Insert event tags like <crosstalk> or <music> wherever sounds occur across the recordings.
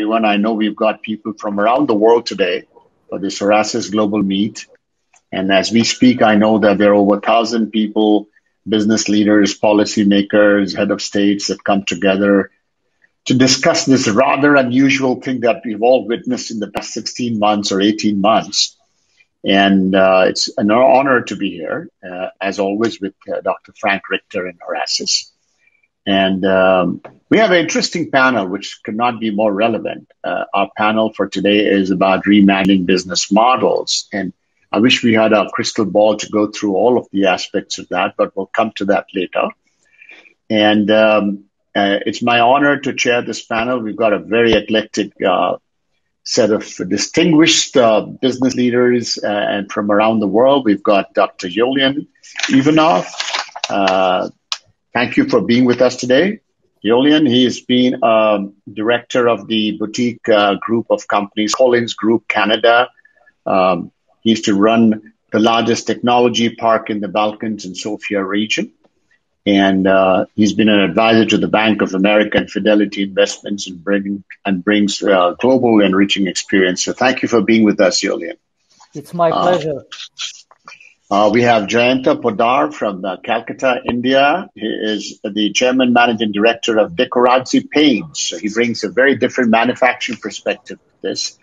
everyone. I know we've got people from around the world today for this Horasis Global Meet. And as we speak, I know that there are over a thousand people, business leaders, policymakers, head of states that come together to discuss this rather unusual thing that we've all witnessed in the past 16 months or 18 months. And uh, it's an honor to be here, uh, as always, with uh, Dr. Frank Richter and Horasis. And um, we have an interesting panel, which could not be more relevant. Uh, our panel for today is about reimagining business models. And I wish we had a crystal ball to go through all of the aspects of that, but we'll come to that later. And um, uh, it's my honor to chair this panel. We've got a very eclectic uh, set of distinguished uh, business leaders uh, and from around the world. We've got Dr. Julian Ivanov. Thank you for being with us today. Yulian, he has been um, director of the boutique uh, group of companies, Collins Group Canada. Um, he used to run the largest technology park in the Balkans and Sofia region. And uh, he's been an advisor to the Bank of America and Fidelity Investments and, bring, and brings uh, global enriching experience. So thank you for being with us, Yulian. It's my uh, pleasure. Uh, we have Jayanta Poddar from uh, Calcutta, India. He is the chairman managing director of Decorazzi Paints. So he brings a very different manufacturing perspective to this.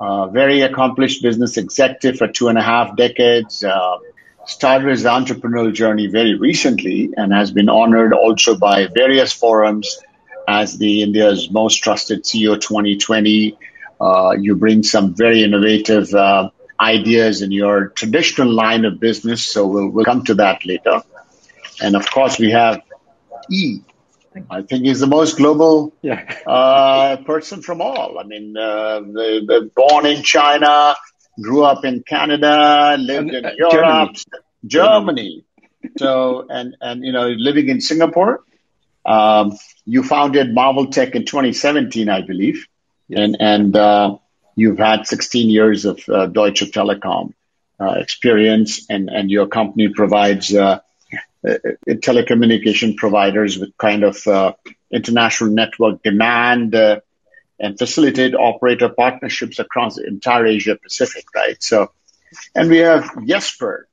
Uh, very accomplished business executive for two and a half decades. Uh, started his entrepreneurial journey very recently and has been honored also by various forums as the India's most trusted CEO 2020. Uh, you bring some very innovative uh, ideas in your traditional line of business, so we'll, we'll come to that later. And of course, we have E, I think he's the most global yeah. uh, person from all. I mean, uh, the, the born in China, grew up in Canada, lived in uh, Europe, Germany. Germany. So, and, and, you know, living in Singapore. Um, you founded MarvelTec in 2017, I believe. Yes. And, and, uh, you've had 16 years of uh, Deutsche Telekom uh, experience and, and your company provides, uh, uh, telecommunication providers with kind of uh, international network demand uh, and facilitate operator partnerships across the entire Asia Pacific, right? So, and we have Jesper.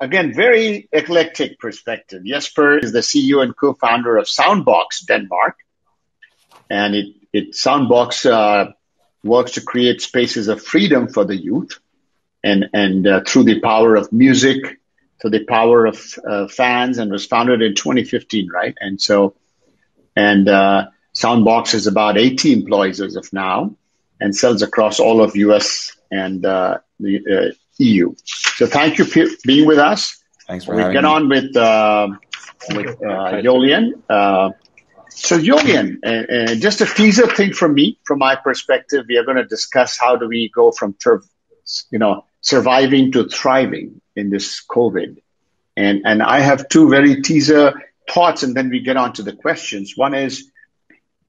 Again, very eclectic perspective. Jesper is the CEO and co-founder of Soundboks Denmark, and it, it Soundboks works to create spaces of freedom for the youth, and and uh, through the power of music, through the power of uh, fans and was founded in 2015, right? And so, and uh, Soundboks is about 80 employees as of now and sells across all of US and uh, the uh, EU. So thank you for being with us. Thanks for we having get me. on with, uh, with uh, Yulian. Uh, so Yulian, just a teaser thing from me, from my perspective, we are going to discuss how do we go from, you know, surviving to thriving in this COVID. And, and I have two very teaser thoughts and then we get on to the questions. One is,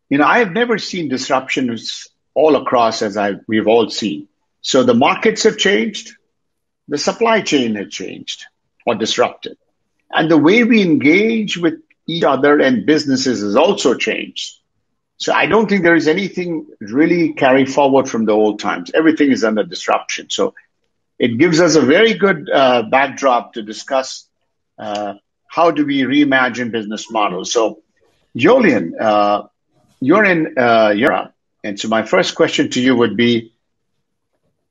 you know, I have never seen disruptions all across as I, we've all seen. So the markets have changed. The supply chain has changed or disrupted. And the way we engage with each other and businesses has also changed. So I don't think there is anything really carry forward from the old times. Everything is under disruption. So it gives us a very good uh, backdrop to discuss uh, how do we reimagine business models. So, Yulian, uh, you're in uh, Europe, and so my first question to you would be,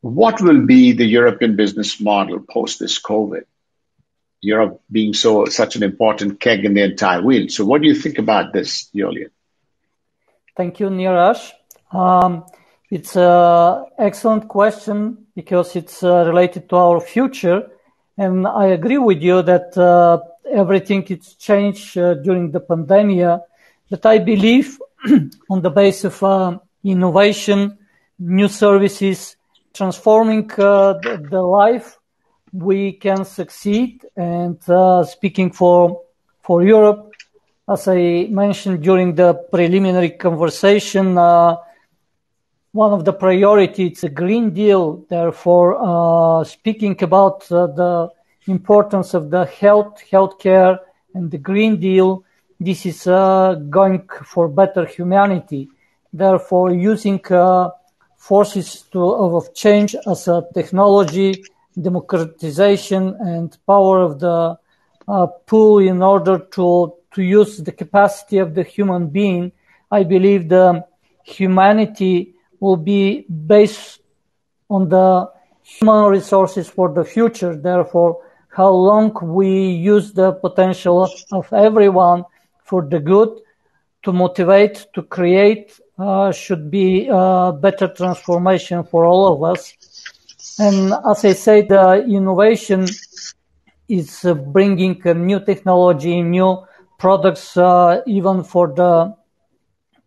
what will be the European business model post this COVID? Europe being so such an important keg in the entire wheel. So, what do you think about this, Julian? Thank you, Niraj. Um, it's an excellent question because it's uh, related to our future. And I agree with you that uh, everything it's changed uh, during the pandemic. But I believe <clears throat> on the basis of uh, innovation, new services, transforming uh, the, the, life, we can succeed. And uh, speaking for for Europe, as I mentioned during the preliminary conversation, uh, one of the priorities, is a Green Deal. Therefore, uh, speaking about uh, the importance of the health, healthcare, and the Green Deal, this is uh, going for better humanity. Therefore, using uh, forces to, of change as a technology, democratization, and power of the uh, pool in order to, to use the capacity of the human being, I believe the humanity will be based on the human resources for the future. Therefore, how long we use the potential of everyone for the good to motivate, to create, uh, should be a better transformation for all of us. And as I said, the innovation is uh, bringing a new technology, new products, uh, even for the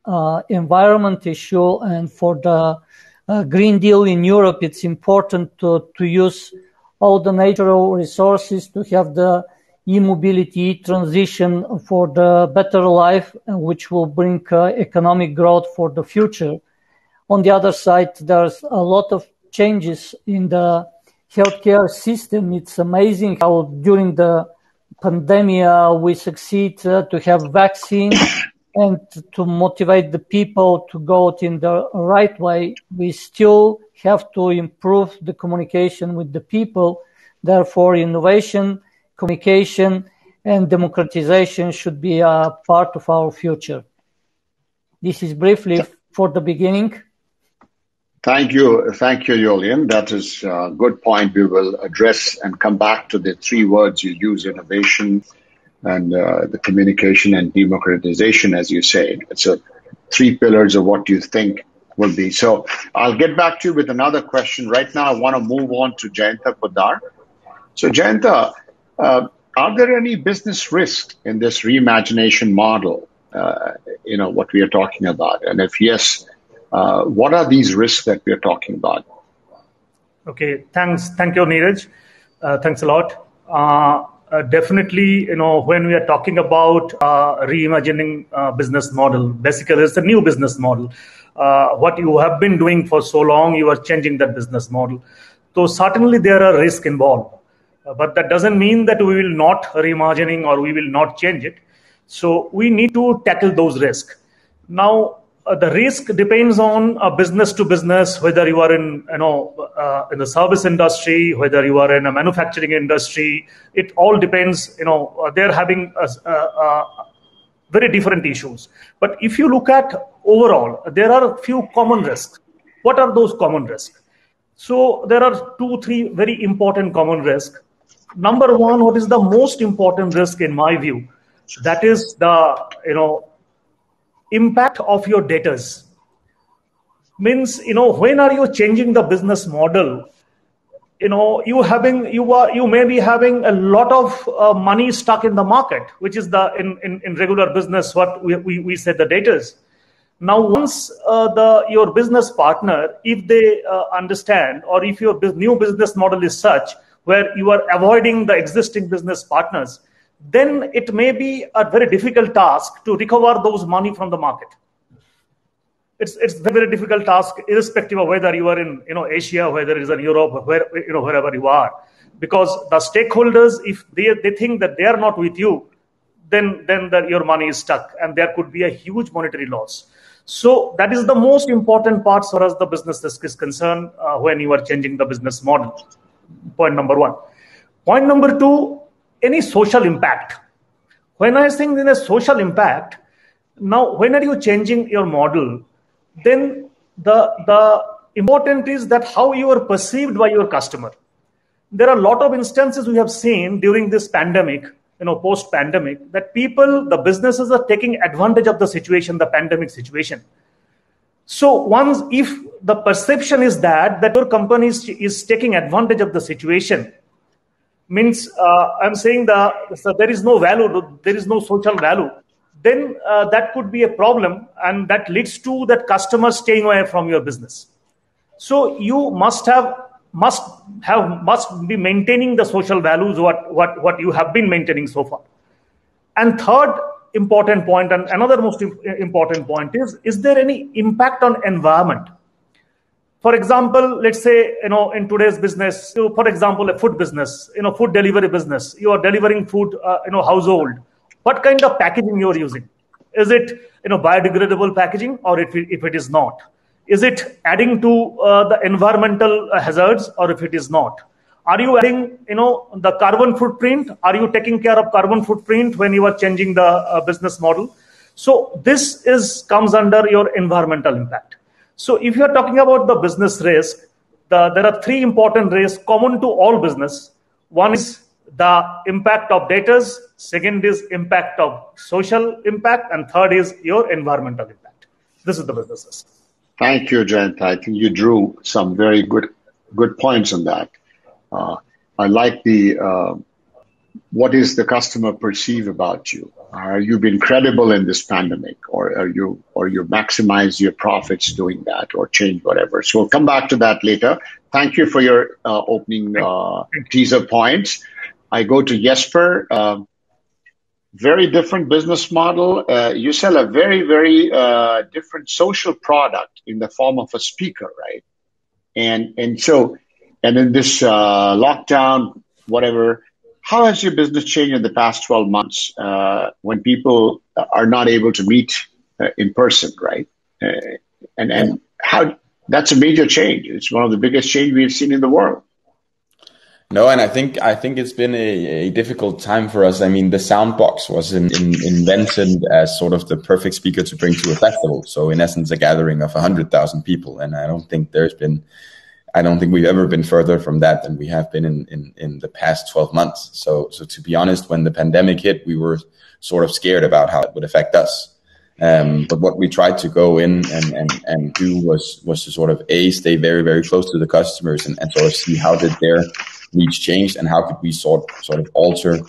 uh, environment issue and for the uh, Green Deal in Europe. It's important to, to use all the natural resources to have the e-mobility transition for the better life, which will bring uh, economic growth for the future. On the other side, there's a lot of changes in the healthcare system. It's amazing how during the pandemic uh, we succeed uh, to have vaccine <coughs> and to motivate the people to go in the right way. We still have to improve the communication with the people. Therefore, innovation communication and democratization should be a part of our future. This is briefly for the beginning. Thank you. Thank you, Julian. That is a good point. We will address and come back to the three words you use innovation and uh, the communication and democratization, as you say. It's a three pillars of what you think will be. So I'll get back to you with another question. Right now, I want to move on to Jayanta Poddar. So, Jayanta, uh, are there any business risks in this reimagination model? Uh, you know what we are talking about, and if yes, uh, what are these risks that we are talking about? Okay, thanks, thank you, Niraj. Uh, thanks a lot. Uh, uh, definitely, you know, when we are talking about reimagining business model, basically it's a new business model. what you have been doing for so long, you are changing that business model. So certainly there are risks involved uh, but that doesn't mean that we will not reimagining or we will not change it. So we need to tackle those risks. Now, uh, Uh, the risk depends on a business to business, whether you are in, you know, uh, in the service industry, whether you are in a manufacturing industry. It all depends. You know, uh, they're having a, a, a very different issues. But if you look at overall, there are a few common risks. What are those common risks? So there are two, three very important common risks number one, what is the most important risk in my view? That is the you know impact of your debtors. Means you know when are you changing the business model? You know you having you are you may be having a lot of uh, money stuck in the market, which is the in, in, in regular business what we, we, we said the debtors. Now, once uh, the your business partner, if they uh, understand, or if your new business model is such where you are avoiding the existing business partners, then it may be a very difficult task to recover those money from the market. It's it's a very difficult task, irrespective of whether you are in you know Asia, whether it is in Europe, where you know wherever you are, because the stakeholders, if they they think that they are not with you, then then the, your money is stuck, and there could be a huge monetary loss. So that is the most important part far as the business risk is concerned uh, when you are changing the business model. Point number one. Point number two, any social impact. When I think in a social impact, now when are you changing your model? Then the the important is that how you are perceived by your customer. There are a lot of instances we have seen during this pandemic, you know, post pandemic, that people, the businesses are taking advantage of the situation, the pandemic situation so once if the perception is that that your company is, is taking advantage of the situation, means uh, I'm saying that so there is no value, there is no social value, then uh, that could be a problem, and that leads to that customer staying away from your business. So you must have must have must be maintaining the social values what what what you have been maintaining so far. And third, important point and another most important point is is there any impact on environment for example let's say you know in today's business for example a food business you know food delivery business you are delivering food uh, you know household what kind of packaging you are using Is it you know biodegradable packaging or if it, if it is not? Is it adding to uh, the environmental hazards or if it is not? Are you adding you know the carbon footprint? Are you taking care of carbon footprint when you are changing the uh, business model? So this is comes under your environmental impact. So if you are talking about the business risk, the, there are three important risks common to all business. One is the impact of debtors, second is impact of social impact, and third is your environmental impact. This is the business risk. Thank you, Jayant. I think you drew some very good good points on that. Uh, I like the uh, what is the customer perceive about you? Are you been credible in this pandemic, or are you or you maximize your profits doing that, or change whatever? So we'll come back to that later. Thank you for your uh, opening uh, teaser points. I go to Jesper. Um, very different business model. Uh, you sell a very very uh, different social product in the form of a speaker, right? And and so and in this uh, lockdown, whatever how has your business changed in the past 12 months uh, when people are not able to meet uh, in person, right? Uh, and and how that's a major change. It's one of the biggest change we've seen in the world. No, and I think I think it's been a, a difficult time for us. I mean, the Soundboks was in, in, invented as sort of the perfect speaker to bring to a festival. So, in essence, a gathering of hundred thousand people, and I don't think there's been I don't think we've ever been further from that than we have been in, in, in the past 12 months. So, so to be honest, when the pandemic hit, we were sort of scared about how it would affect us. Um, but what we tried to go in and, and, and do was, was to sort of A, stay very, very close to the customers and, and sort of see how did their needs change and how could we sort, sort of alter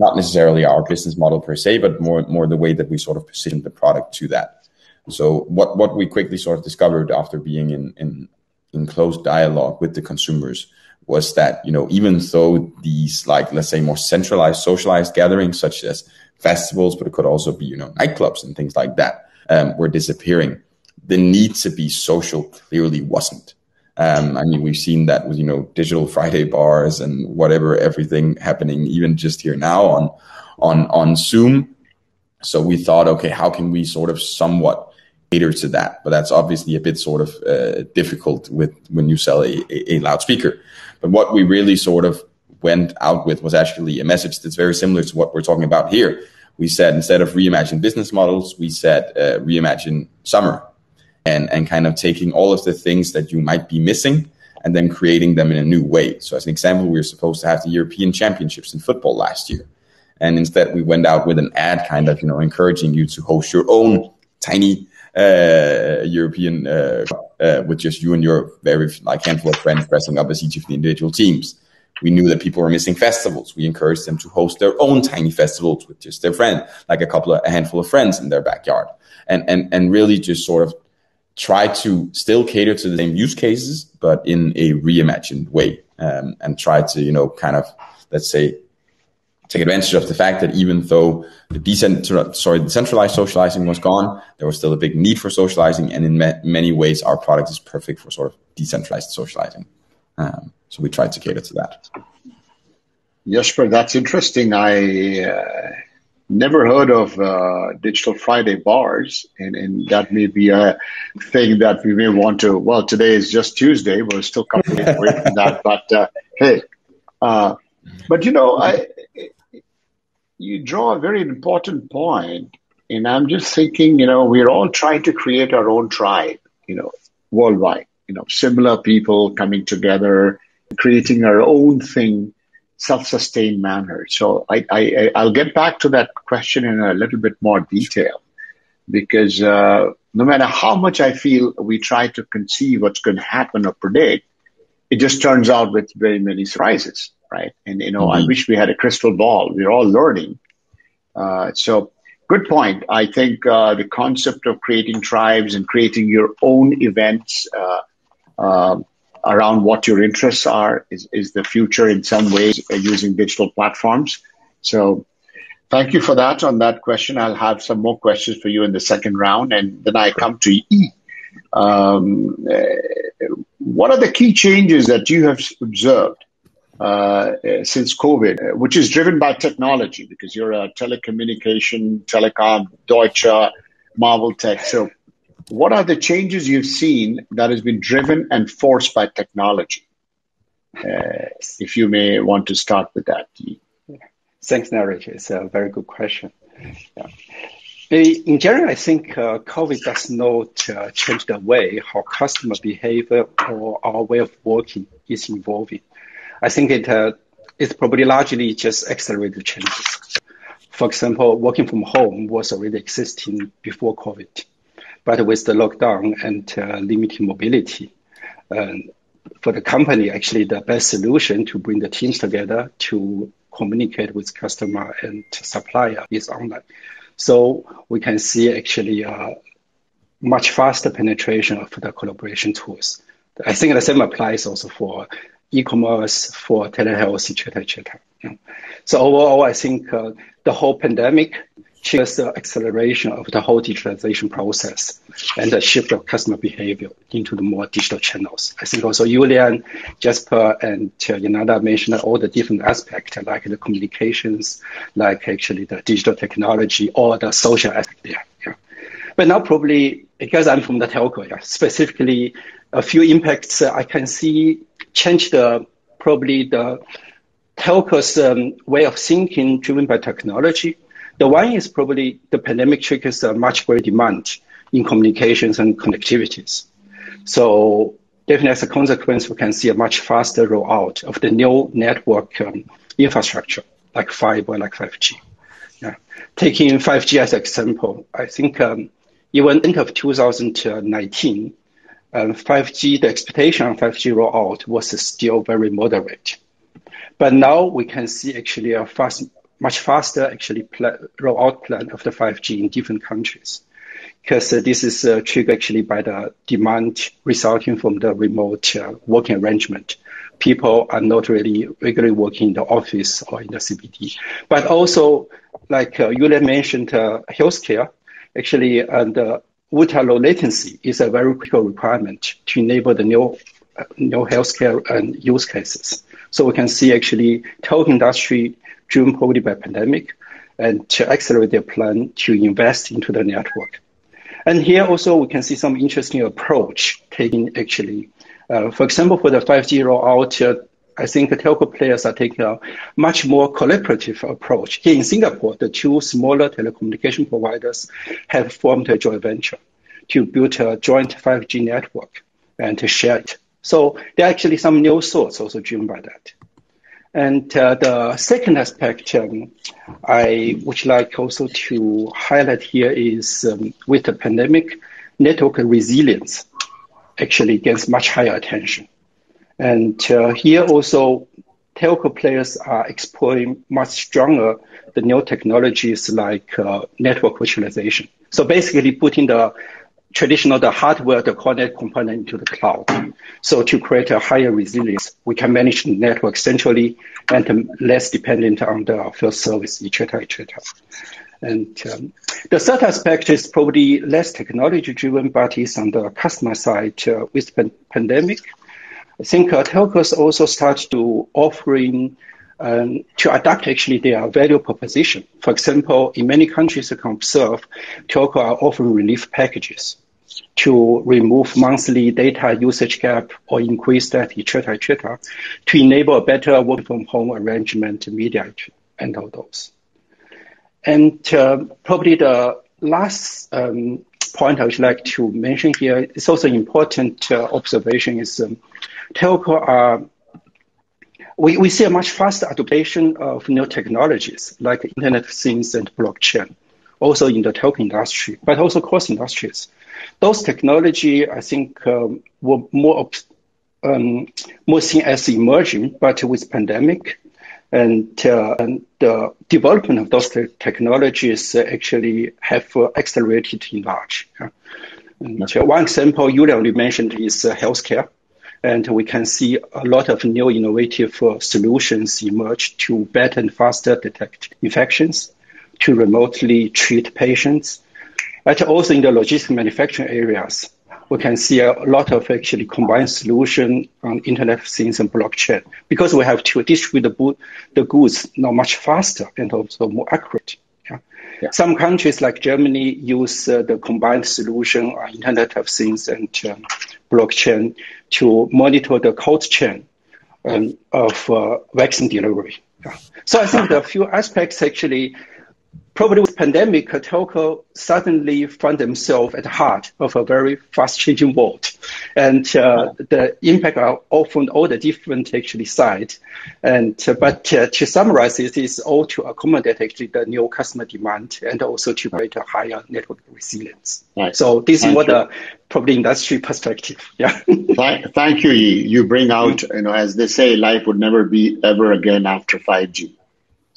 not necessarily our business model per se, but more, more the way that we sort of positioned the product to that. So what, what we quickly sort of discovered after being in, in in close dialogue with the consumers was that you know even though these like let's say more centralized socialized gatherings such as festivals but it could also be you know nightclubs and things like that um, were disappearing the need to be social clearly wasn't um, I mean, we've seen that with you know digital Friday bars and whatever everything happening, even just here now on on on Zoom. So we thought, okay, how can we sort of somewhat cater to that. But that's obviously a bit sort of uh, difficult with when you sell a, a, loudspeaker. But what we really sort of went out with was actually a message that's very similar to what we're talking about here. We said instead of reimagine business models, we said uh, reimagine summer and, and kind of taking all of the things that you might be missing and then creating them in a new way. So as an example, we were supposed to have the European championships in football last year. And instead we went out with an ad kind of, you know, encouraging you to host your own tiny uh, European uh, uh, with just you and your very like handful of friends dressing up as each of the individual teams. We knew that people were missing festivals. We encouraged them to host their own tiny festivals with just their friend, like a couple of a handful of friends in their backyard, and and and really just sort of try to still cater to the same use cases, but in a reimagined way, um, and try to you know kind of let's say take advantage of the fact that even though the decent, sorry, decentralized socializing was gone, there was still a big need for socializing, and in ma- many ways, our product is perfect for sort of decentralized socializing. Um, so we tried to cater to that. Jesper, that's interesting. I uh, never heard of uh, Digital Friday bars, and, and that may be a thing that we may want to. Well, today is just Tuesday; we're still days away from that. But uh, hey, uh, but you know, I you draw a very important point, and I'm just thinking, you know, we're all trying to create our own tribe, you know, worldwide. You know, similar people coming together, creating our own thing, self-sustained manner. So I, I I'll get back to that question in a little bit more detail, because uh, no matter how much I feel we try to conceive what's going to happen or predict, it just turns out with very many surprises right? And you know, mm-hmm. I wish we had a crystal ball. We're all learning. Uh, so, good point. I think uh, the concept of creating tribes and creating your own events uh, um, around what your interests are is, is the future in some ways uh, using digital platforms. So, thank you for that on that question. I'll have some more questions for you in the second round, and then I come to E. Um, uh, what are the key changes that you have observed uh, since COVID, which is driven by technology because you're a telecommunication, telecom, Deutsche, MarvelTec. So, what are the changes you've seen that has been driven and forced by technology? Uh, if you may want to start with that. Thanks, Niraj. It's a very good question. Yeah. In general, I think uh, COVID does not uh, change the way how customer behavior or our way of working is evolving. I think it uh, it's probably largely just accelerated changes. For example, working from home was already existing before COVID, but with the lockdown and uh, limited mobility, um, for the company, actually the best solution to bring the teams together to communicate with customer and supplier is online. So we can see actually a uh, much faster penetration of the collaboration tools. I think the same applies also for e-commerce, for telehealth, etc., etc. So overall, I think uh, the whole pandemic triggers the acceleration of the whole digitalization process and the shift of customer behavior into the more digital channels. I think also Julian, Jasper, and uh, Yanada mentioned all the different aspects, like the communications, like actually the digital technology, or the social aspect there. Yeah. But now probably, because I'm from the telco, yeah, specifically a few impacts uh, I can see change the probably the telco's um, way of thinking driven by technology the one is probably the pandemic triggers a much greater demand in communications and connectivities. So definitely as a consequence, we can see a much faster rollout of the new network um, infrastructure, like fiber, like 5G. Yeah. Taking 5G as an example, I think um, even end of 2019, um, 5G, the expectation on 5G rollout was still very moderate. But now we can see actually a fast much faster actually pl- rollout plan of the 5G in different countries. Because uh, this is uh, triggered actually by the demand resulting from the remote uh, working arrangement. People are not really regularly working in the office or in the CBD. But also, like uh, Yulia mentioned, uh, healthcare, actually, and uh, ultra low latency is a very critical requirement to enable the new, uh, new healthcare and use cases. So we can see actually telco industry driven probably by pandemic, and to accelerate their plan to invest into the network. And here also we can see some interesting approach taken actually. Uh, for example, for the 5G rollout, uh, I think telco players are taking a much more collaborative approach. Here in Singapore, the two smaller telecommunication providers have formed a joint venture to build a joint 5G network and to share it. So there are actually some new thoughts also driven by that. And uh, the second aspect um, I would like also to highlight here is um, with the pandemic, network resilience actually gets much higher attention. And uh, here also, telco players are exploring much stronger the new technologies like uh, network virtualization. So basically putting the traditional the hardware, the connect component into the cloud. So to create a higher resilience, we can manage the network centrally and less dependent on the field service, etc., etc. And um, the third aspect is probably less technology driven, but is on the customer side uh, with the pandemic. I think uh, telcos also start to offering um, to adapt actually their value proposition. For example, in many countries you can observe, telco are offering relief packages to remove monthly data usage gap or increase that, etc., etc., to enable a better work from home arrangement, media, and all those. And uh, probably the last um, point I would like to mention here is also important uh, observation is um, telco we, we see a much faster adoption of new technologies like Internet of Things and blockchain, also in the telco industry, but also cross industries. Those technology, I think, um, were more um, more seen as emerging, but with pandemic and, uh, and the development of those te- technologies actually have accelerated in large. And, uh, one example you already mentioned is uh, healthcare. And we can see a lot of new innovative uh, solutions emerge to better and faster detect infections, to remotely treat patients, but also in the logistic manufacturing areas. We can see a lot of actually combined solution on Internet of Things and blockchain because we have to distribute the, the goods not much faster and also more accurate. Yeah. yeah. Some countries like Germany use uh, the combined solution on Internet of Things and um, blockchain to monitor the cold chain um, of uh, vaccine delivery. Yeah. So I think there are a few aspects actually probably with pandemic, telco suddenly found themselves at the heart of a very fast-changing world, and uh, the impact are often all the different actually sides. And uh, but uh, to summarize, it is all to accommodate actually the new customer demand and also to create a higher network resilience. Right. So this thank is what you. the probably industry perspective. <laughs> Yeah. thank, thank you. You bring out, you know, as they say, life would never be ever again after 5G.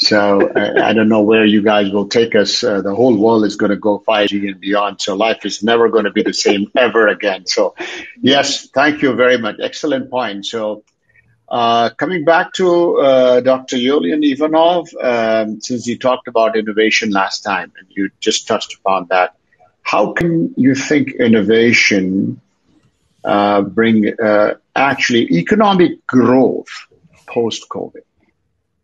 So I, I, don't know where you guys will take us. Uh, the whole world is going to go 5G and beyond. So life is never going to be the same ever again. So yes, thank you very much. Excellent point. So uh, coming back to uh, Dr. Yulian Ivanov, um, since you talked about innovation last time and you just touched upon that, how can you think innovation uh, bring uh, actually economic growth post COVID?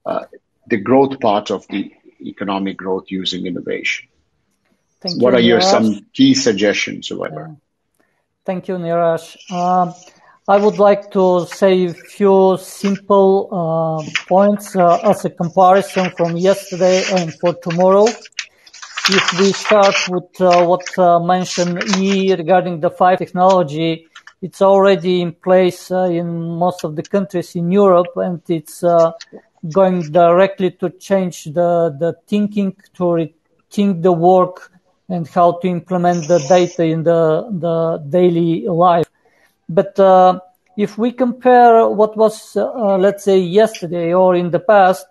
Uh, the growth part of the economic growth using innovation. Thank what you, are your some key suggestions whatever? Thank you, Niraj. Uh, I would like to say a few simple uh, points uh, as a comparison from yesterday and for tomorrow. If we start with uh, what uh, mentioned E regarding the 5 technology, it's already in place uh, in most of the countries in Europe and it's going directly to change the, the thinking to rethink the work and how to implement the data in the, the daily life. But uh, if we compare what was, uh, let's say, yesterday or in the past,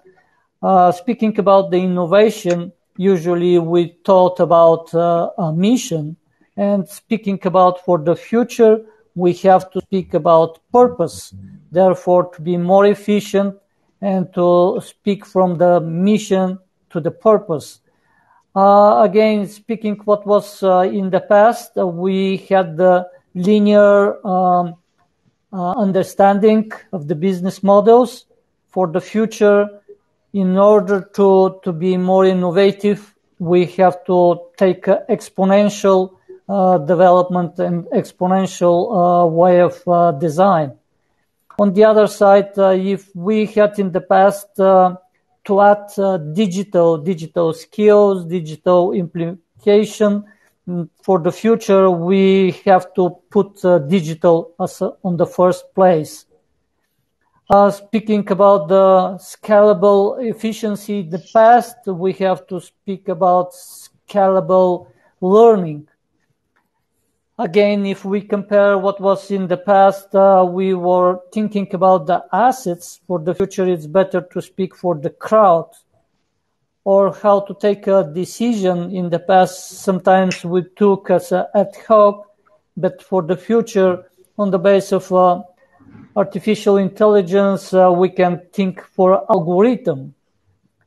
uh, speaking about the innovation, usually we thought about uh, a mission. And speaking about for the future, we have to speak about purpose. Therefore, to be more efficient, and to speak from the mission to the purpose. Uh, again, speaking what was uh, in the past, uh, we had the linear um, uh, understanding of the business models. For the future, in order to, to be more innovative, we have to take exponential uh, development and exponential uh, way of design. On the other side, uh, if we had in the past uh, to add uh, digital, digital skills, digital implication, mm, for the future, we have to put uh, digital as on the first place. Uh, speaking about the scalable efficiency in the past, we have to speak about scalable learning. Again, if we compare what was in the past, uh, we were thinking about the assets. For the future, it's better to speak for the crowd or how to take a decision. In the past, sometimes we took as a ad hoc, but for the future, on the base of uh, artificial intelligence, uh, we can think for algorithm.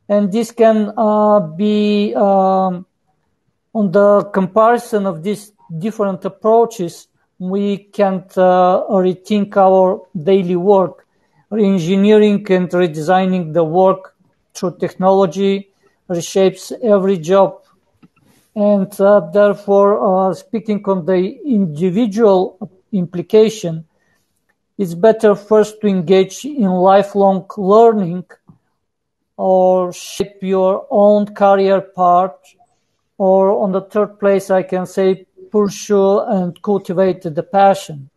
And this can uh, be um, on the comparison of this different approaches, we can uh, rethink our daily work. Re-engineering and redesigning the work through technology reshapes every job. And uh, therefore, uh, speaking on the individual implication, it's better first to engage in lifelong learning or shape your own career path. Or on the third place, I can say pursue and cultivate the passion.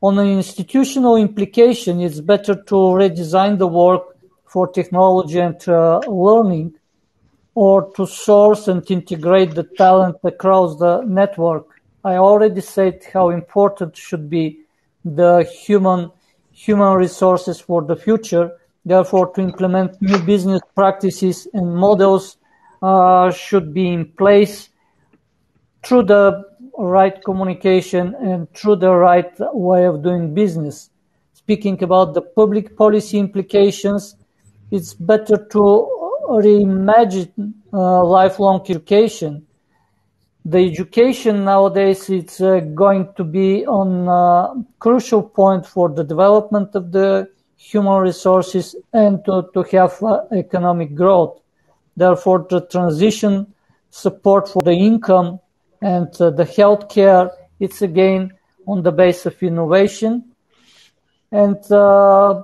On an institutional implication, it's better to redesign the work for technology and uh, learning or to source and integrate the talent across the network. I already said how important should be the human human resources for the future. Therefore, to implement new business practices and models uh, should be in place through the right communication and through the right way of doing business. Speaking about the public policy implications, it's better to reimagine uh, lifelong education. the education nowadays it's uh, going to be on a crucial point for the development of the human resources and to, to have uh, economic growth. Therefore, the transition support for the income and uh, the healthcare, it's again on the base of innovation. And uh,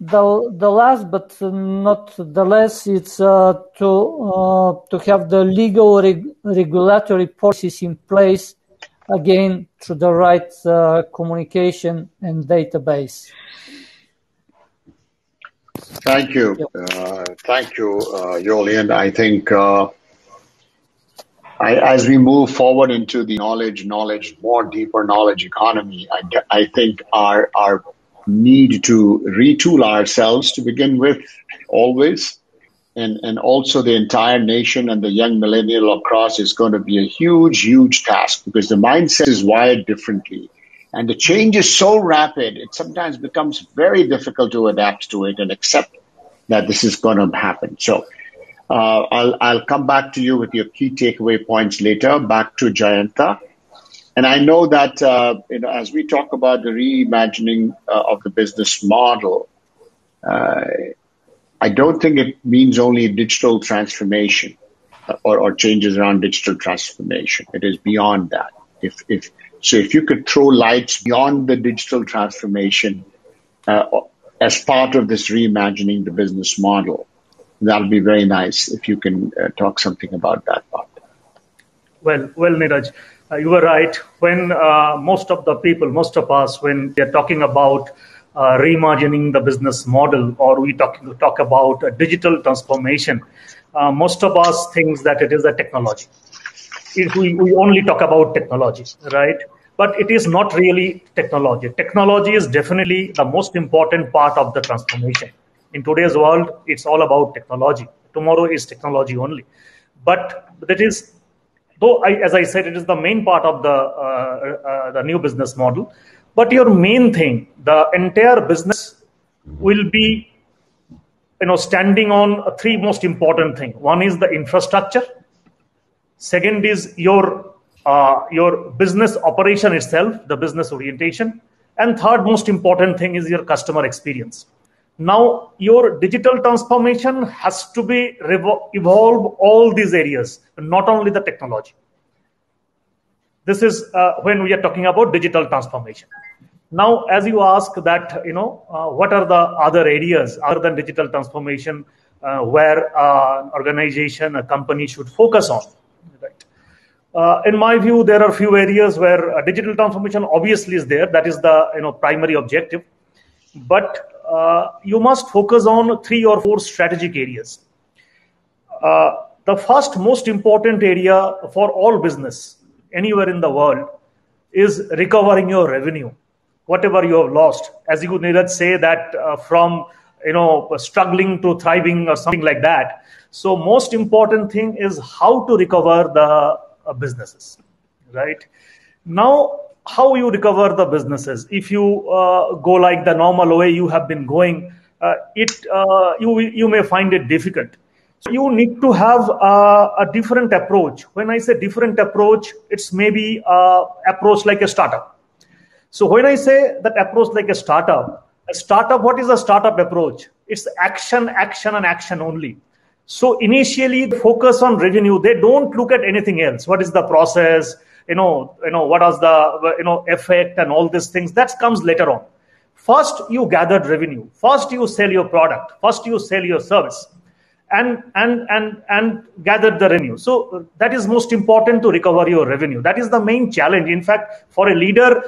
the, the last but not the less, it's uh, to uh, to have the legal reg- regulatory policies in place again through the right uh, communication and database. Thank you, uh, thank you, uh, Yoli. I think uh, I, as we move forward into the knowledge, knowledge, more deeper knowledge economy, I, I think our our need to retool ourselves to begin with, always. And, and also the entire nation and the young millennial across is going to be a huge, huge task because the mindset is wired differently. And the change is so rapid, it sometimes becomes very difficult to adapt to it and accept that this is going to happen. So uh, I'll, I'll come back to you with your key takeaway points later. Back to Jayanta. And I know that uh, you know, as we talk about the reimagining uh, of the business model, uh, I don't think it means only digital transformation uh, or, or, changes around digital transformation. It is beyond that. If, if so, if you could throw lights beyond the digital transformation uh, as part of this reimagining the business model, that'll be very nice. If you can uh, talk something about that part. Well, well, Niraj uh, you were right. When uh, most of the people, most of us, when they're talking about uh, reimagining the business model or we talk, talk about digital transformation, uh, most of us thinks that it is a technology. We, we only talk about technology, right? But it is not really technology. Technology is definitely the most important part of the transformation. In today's world, it's all about technology. Tomorrow is technology only. But that is though I, as I said, it is the main part of the uh, uh, the new business model. But your main thing, the entire business will be, you know, standing on three most important thing. One is the infrastructure. Second is your uh, your business operation itself, the business orientation, and third most important thing is your customer experience. Now, your digital transformation has to be evolve all these areas, not only the technology. This is uh, when we are talking about digital transformation. Now, as you ask that, you know, uh, what are the other areas other than digital transformation uh, where uh, an organization, a company should focus on? Right. Uh, in my view, there are a few areas where uh, digital transformation obviously is there. That is the you know primary objective, but you must focus on three or four strategic areas. Uh, the first most important area for all business anywhere in the world is recovering your revenue, whatever you have lost. As you Niraj say that uh, from you know struggling to thriving or something like that. So most important thing is how to recover the uh, businesses, right? Now how you recover the businesses. If you uh, go like the normal way you have been going uh, it uh, you you may find it difficult. So you need to have a, a different approach. When i say different approach it's maybe a approach like a startup. So when i say that approach like a startup a startup what is a startup approach? It's action action and action only. So initially focus on revenue. They don't look at anything else. What is the process you know, you know, what was the, you know, effect and all these things. That comes later on. First, you gathered revenue. First, you sell your product. First, you sell your service and and and and gathered the revenue so that is most important to recover your revenue that is the main challenge in fact for a leader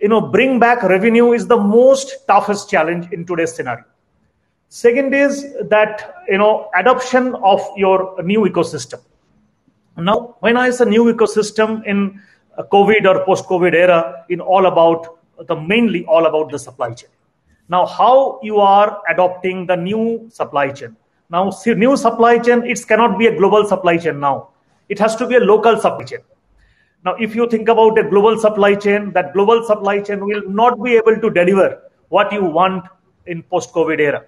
you know bring back revenue is the most toughest challenge in today's scenario second is that you know adoption of your new ecosystem now, when I say new ecosystem in uh, COVID or post-COVID era, in all about the mainly all about the supply chain. Now, how you are adopting the new supply chain? Now, new supply chain, it cannot be a global supply chain now. It has to be a local supply chain. Now, if you think about a global supply chain, that global supply chain will not be able to deliver what you want in post-COVID era.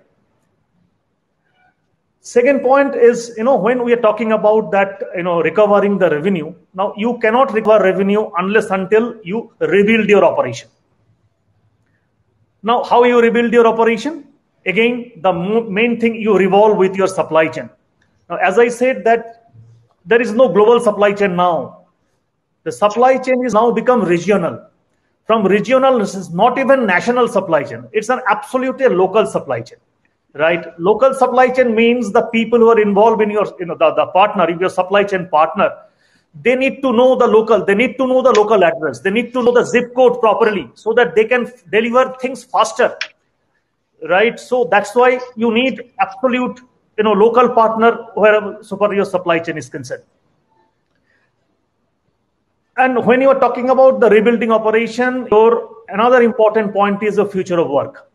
Second point is, you know, when we are talking about that, you know, recovering the revenue, now you cannot recover revenue unless until you rebuild your operation. Now, how you rebuild your operation? Again, the main thing you revolve with your supply chain. Now, as I said that there is no global supply chain now. The supply chain is now become regional. From regional, this is not even national supply chain. It's an absolutely local supply chain right? Local supply chain means the people who are involved in your you know the, the partner if your supply chain partner they need to know the local they need to know the local address. They need to know the zip code properly so that they can deliver things faster. Right? So that's why you need absolute you know local partner wherever so far your supply chain is concerned. And when you are talking about the rebuilding operation your another important point is the future of work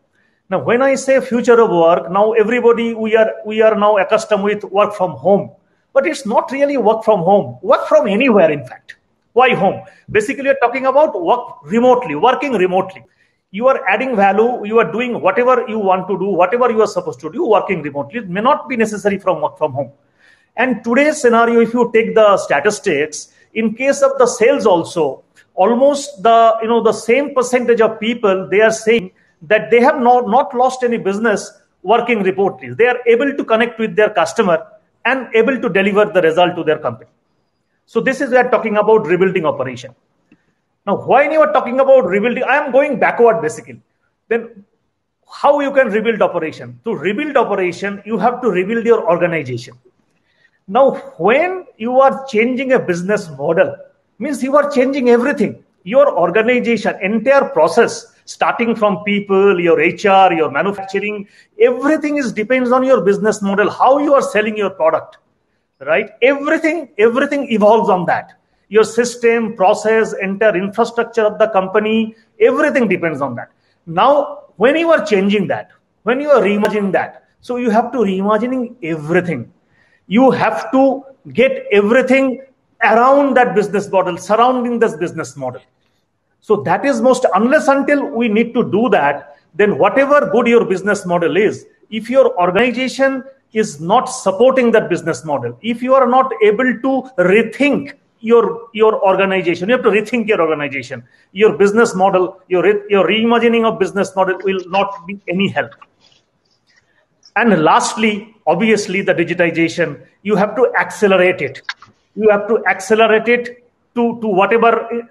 now, when I say future of work, now everybody we are we are now accustomed with work from home, but it's not really work from home. Work from anywhere, in fact. Why home? Basically, you're talking about work remotely, working remotely. You are adding value. You are doing whatever you want to do, whatever you are supposed to do, working remotely. It may not be necessary from work from home. And today's scenario, if you take the statistics, in case of the sales also, almost the you know the same percentage of people they are saying that they have not, not lost any business working remotely. They are able to connect with their customer and able to deliver the result to their company. So this is we are talking about rebuilding operation. Now, when you are talking about rebuilding, I am going backward basically. Then how you can rebuild operation? To rebuild operation, you have to rebuild your organization. Now, when you are changing a business model, means you are changing everything. Your organization, entire process, starting from people, your HR, your manufacturing, everything is depends on your business model, how you are selling your product, right? Everything, everything evolves on that. Your system, process, entire infrastructure of the company, everything depends on that. Now, when you are changing that, when you are reimagining that, so you have to reimagining everything. You have to get everything around that business model, surrounding this business model. So that is most, unless until we need to do that, then whatever good your business model is, if your organization is not supporting that business model, if you are not able to rethink your your organization, you have to rethink your organization, your business model, your your reimagining of business model will not be any help. And lastly, obviously, the digitization, you have to accelerate it. You have to accelerate it to to whatever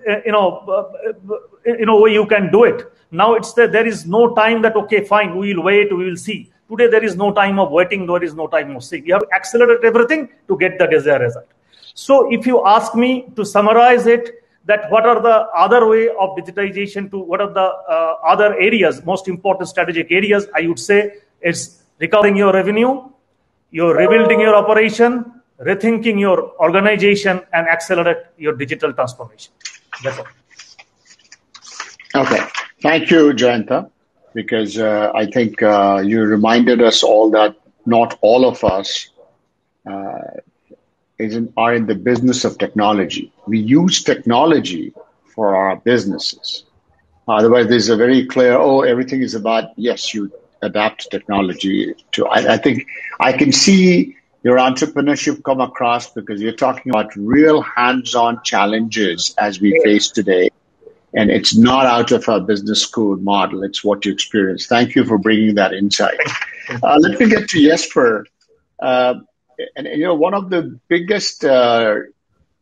uh, you know uh, you know way you can do it. Now it's that there is no time that okay fine we will wait we will see. Today there is no time of waiting there is no time of seeing. You have to accelerate everything to get the desired result. So if you ask me to summarize it that what are the other way of digitization to what are the uh, other areas most important strategic areas i would say it's recovering your revenue you're rebuilding your operation rethinking your organization and accelerate your digital transformation. That's all. Okay. Thank you, Jayanta, because uh, I think uh, you reminded us all that not all of us uh, in, are in the business of technology. We use technology for our businesses. Otherwise, there's a very clear, oh, everything is about, yes, you adapt technology to. I, I think I can see your entrepreneurship come across because you're talking about real hands-on challenges as we face today. And it's not out of a business school model. It's what you experience. Thank you for bringing that insight. Uh, let me get to Jesper. Uh, and, you know, one of the biggest uh,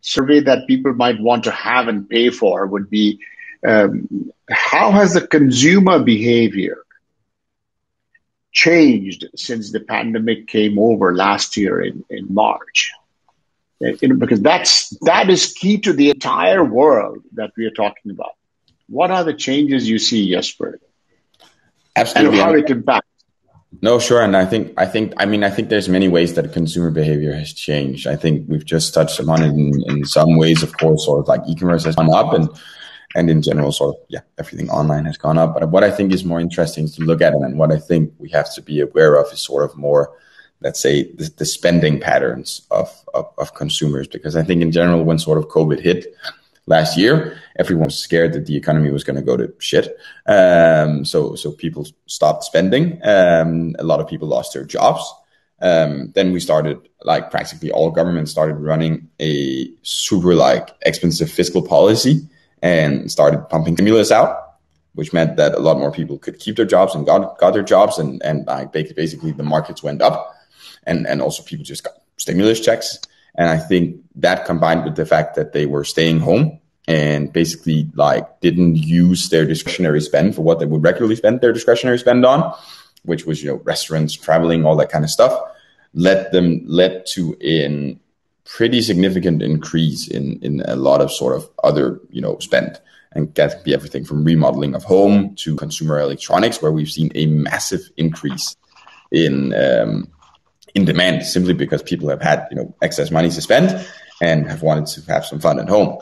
survey that people might want to have and pay for would be um, how has the consumer behavior changed since the pandemic came over last year in, in March. Uh, you know, because that's that is key to the entire world that we are talking about. What are the changes you see, Jesper? Absolutely. And how it impacts. No, sure. And I think, I think, I mean, I think there's many ways that consumer behavior has changed. I think we've just touched upon it in, in some ways, of course, of like e-commerce has gone up and and in general, sort of, yeah, everything online has gone up. But what I think is more interesting to look at, and what I think we have to be aware of, is sort of more, let's say, the, the spending patterns of, of, of consumers. Because I think in general, when sort of COVID hit last year, everyone was scared that the economy was going to go to shit. Um, so so people stopped spending. Um, a lot of people lost their jobs. um, then we started like practically all governments started running a super like expensive fiscal policy and started pumping stimulus out, which meant that a lot more people could keep their jobs and got got their jobs, and and uh, like basically the markets went up, and and also people just got stimulus checks. And I think that combined with the fact that they were staying home and basically like didn't use their discretionary spend for what they would regularly spend their discretionary spend on, which was you know restaurants, traveling, all that kind of stuff, led them led to in pretty significant increase in in a lot of sort of other you know spend and that be everything from remodeling of home to consumer electronics, where we've seen a massive increase in um, in demand simply because people have had you know excess money to spend and have wanted to have some fun at home.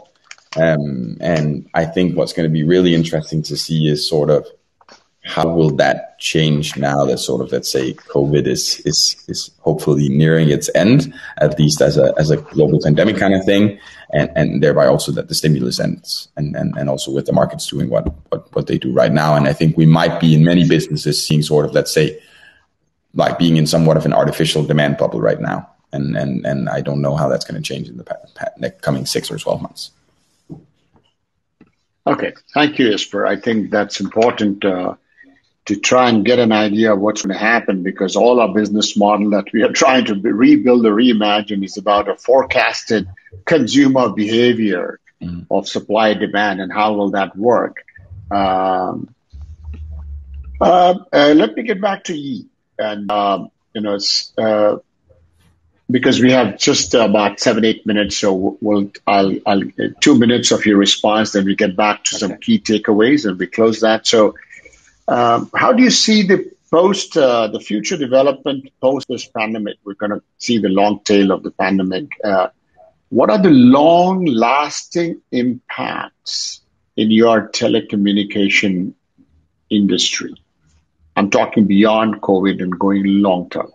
Um, and I think what's going to be really interesting to see is sort of how will that change now that sort of let's say COVID is is is hopefully nearing its end, at least as a as a global pandemic kind of thing, and and thereby also that the stimulus ends, and and and also with the markets doing what what what they do right now, and I think we might be in many businesses seeing sort of let's say like being in somewhat of an artificial demand bubble right now, and and and I don't know how that's going to change in the coming six or twelve months. Okay, thank you, Jesper. I think that's important uh, to try and get an idea of what's going to happen because all our business model that we are <laughs> trying to rebuild or reimagine is about a forecasted consumer behavior mm. of supply demand and how will that work. Um, uh, uh, let me get back to Yi, and um, you know, uh, because we have just about seven eight minutes so we'll i'll, I'll two minutes of your response then we get back to some key takeaways and we close that so um, how do you see the post uh, the future development post this pandemic we're going to see the long tail of the pandemic uh, what are the long lasting impacts in your telecommunication industry i'm talking beyond covid and going long term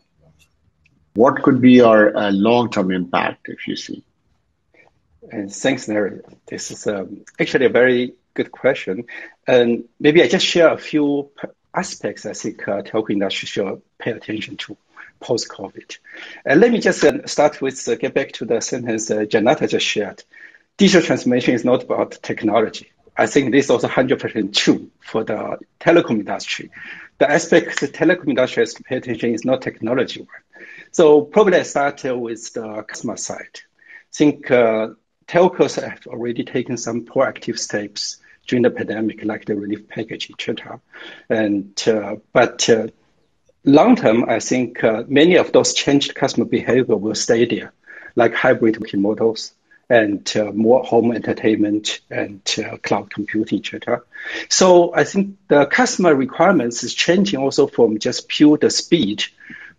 what could be our uh, long-term impact if you see? And thanks, Larry. This is um, actually a very good question. And maybe I just share a few aspects I think uh, telco industry should pay attention to post-COVID. And let me just uh, start with, uh, get back to the sentence uh, Jayanta just shared. Digital transformation is not about technology. I think this is also 100% true for the telecom industry. The aspect the telecom industry has to pay attention is not technology one. So probably I start with the customer side. I think uh, telcos have already taken some proactive steps during the pandemic, like the relief package, etc. And uh, but uh, long term, I think uh, many of those changed customer behavior will stay there, like hybrid working models and uh, more home entertainment and uh, cloud computing, etc. So I think the customer requirements is changing also from just pure the speed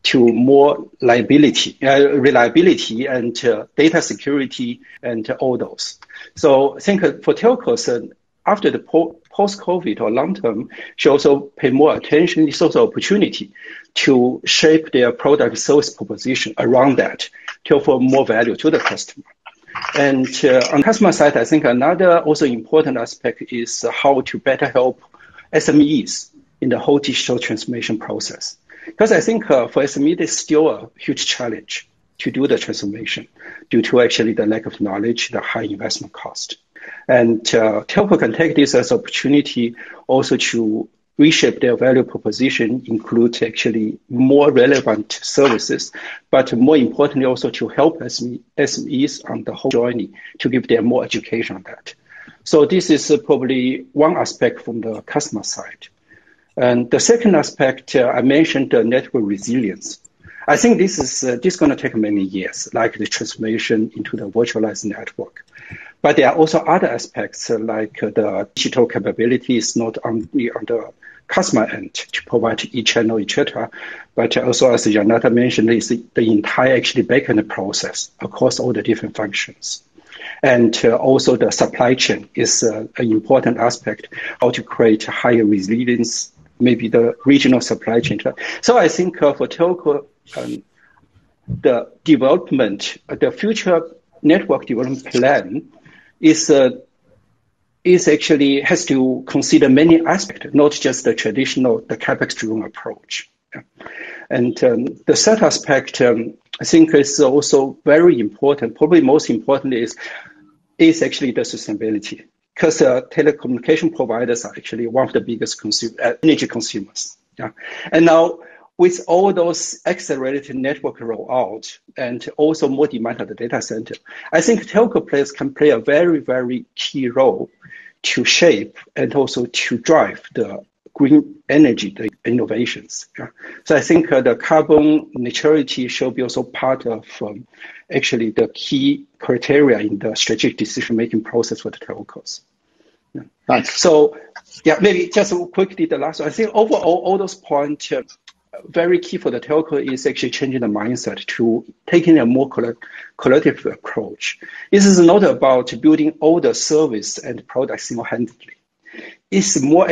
to more liability, uh, reliability and uh, data security and all those. So I think for telcos, uh, after the po- post-COVID or long-term, should also pay more attention. It's also opportunity to shape their product service proposition around that to offer more value to the customer. And uh, on customer side, I think another also important aspect is how to better help SMEs in the whole digital transformation process. Because I think uh, for SME, there's still a huge challenge to do the transformation due to actually the lack of knowledge, the high investment cost. And uh, telco can take this as opportunity also to reshape their value proposition, include actually more relevant services, but more importantly also to help SMEs on the whole journey to give them more education on that. So this is uh, probably one aspect from the customer side. And the second aspect, uh, I mentioned the network resilience. I think this is uh, this is going to take many years, like the transformation into the virtualized network. But there are also other aspects, uh, like uh, the digital capabilities, not only on the customer end to provide e-channel, etc., but also as Jayanta mentioned, is the entire actually backend process across all the different functions. And uh, also the supply chain is uh, an important aspect, how to create higher resilience maybe the regional supply chain. So I think uh, for telco, um, the development, uh, the future network development plan is uh, is actually has to consider many aspects, not just the traditional the capex driven approach. And um, the third aspect, um, I think, is also very important. Probably most important is is actually the sustainability, because uh, telecommunication providers are actually one of the biggest uh, energy consumers. Yeah. And now with all those accelerated network rollout and also more demand at the data center, I think telco players can play a very, very key role to shape and also to drive the green energy, the innovations. Yeah. So I think uh, the carbon neutrality should be also part of um, actually the key criteria in the strategic decision making process for the telcos. Yeah. Nice. So, yeah, maybe just quickly the last one. I think overall, all those points uh, very key for the telco is actually changing the mindset to taking a more collective approach. This is not about building all the service and products single-handedly. It's more